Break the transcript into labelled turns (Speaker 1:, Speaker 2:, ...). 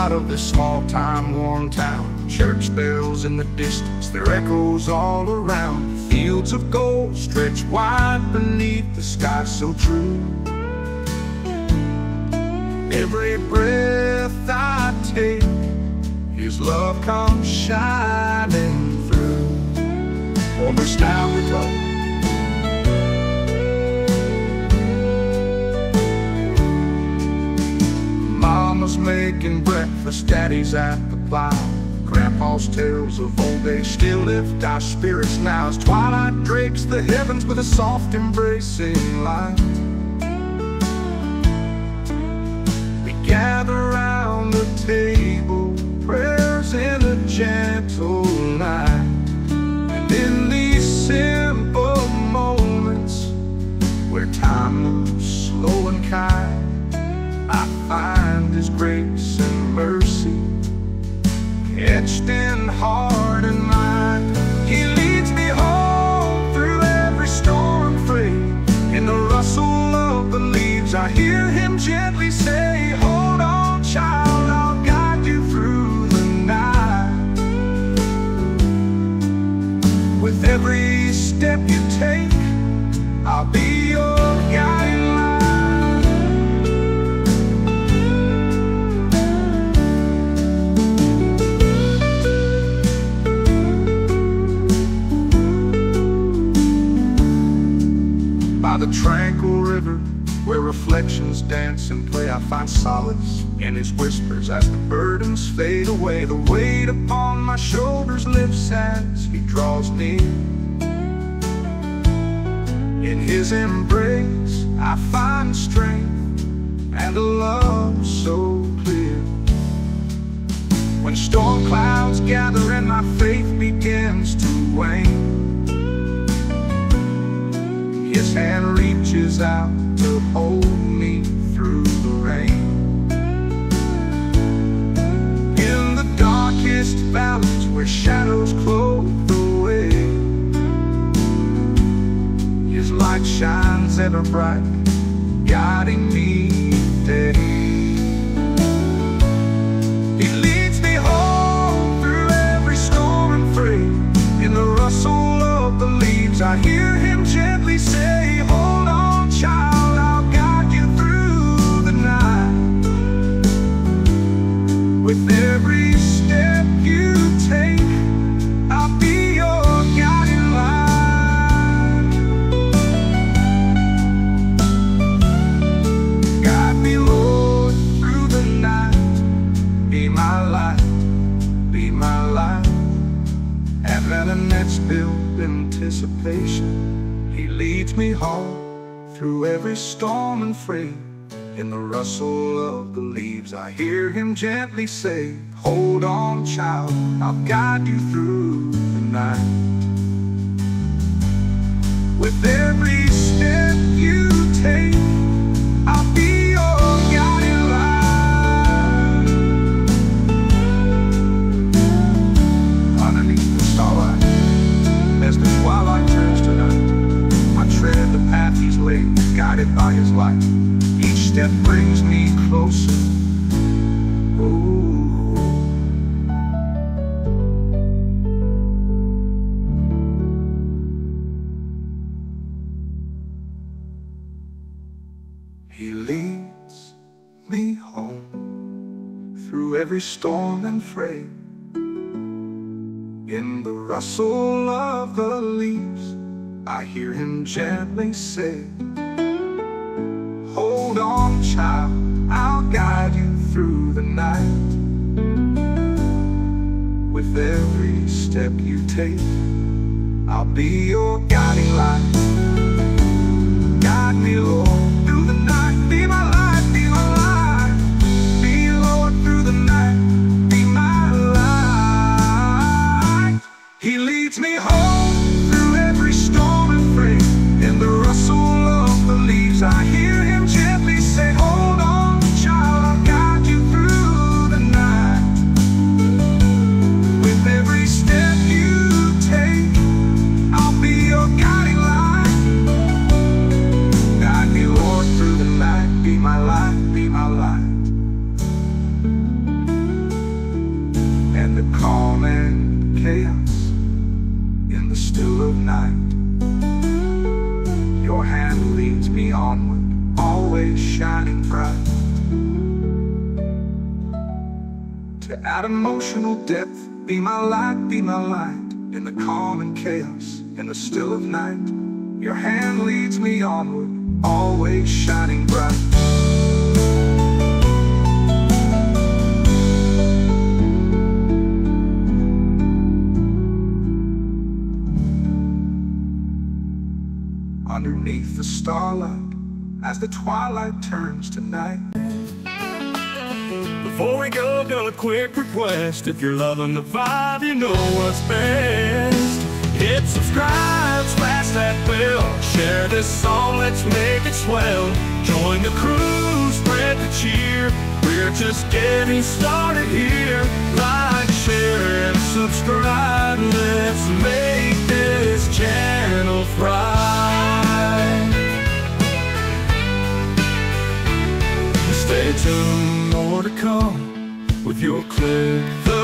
Speaker 1: light of this small time worn town. Church bells in the distance, their echoes all around. Fields of gold stretch wide beneath the sky so true. Every breath I take, His love comes shining through. Almost down we go. Mama's making breakfast, Daddy's at the plow. Grandpa's tales of old days still lift our spirits now as twilight drapes the heavens with a soft embracing light. We gather round the table, prayers in a gentle night. And in these simple moments where time moves slow and kind, I find His grace and etched in heart and mind. He leads me home through every storm fray. In the rustle of the leaves, I hear him gently say, the tranquil river where reflections dance and play, I find solace in his whispers as the burdens fade away. The weight upon my shoulders lifts as he draws near. In his embrace, I find strength and a love so clear. When storm clouds gather and my faith begins to wane. His hand reaches out to hold me through the rain. In the darkest valleys where shadows clothe the way, His light shines ever bright, guiding me anticipation. He leads me home through every storm and fray. In the rustle of the leaves, I hear him gently say, Hold on, child, I'll guide you through the night. With every He leads me home through every storm and fray. In the rustle of the leaves, I hear him gently say, Hold on, child, I'll guide you through the night. With every step you take, I'll be your guiding light. He leads me home To add emotional depth, be my light, be my light. In the calm and chaos, in the still of night, your hand leads me onward, always shining bright. Underneath the starlight as the twilight turns to night.
Speaker 2: Before we go, got a quick request. If you're loving the vibe, you know what's best. Hit subscribe, smash that bell. Share this song, let's make it swell. Join the crew, spread the cheer. We're just getting started here. Like, share, with your begun.